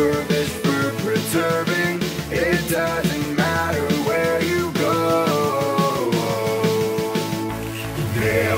purpose for preserving. It doesn't matter where you go. Yeah.